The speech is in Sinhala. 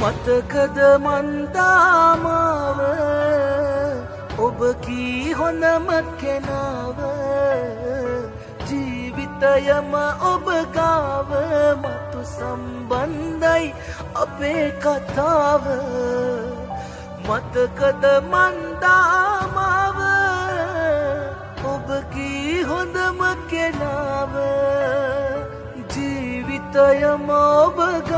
මතකද මන්දාමාව ඔබ කී හොඳම කෙනාව? ජීවිතයම ඔබ ගාව? මතු සම්බන්ධයි අපේ කතාව. මතකද මන්දාමාව ඔබ කී හොඳම කෙනාව? ජීවිතයම ඔබ ගාව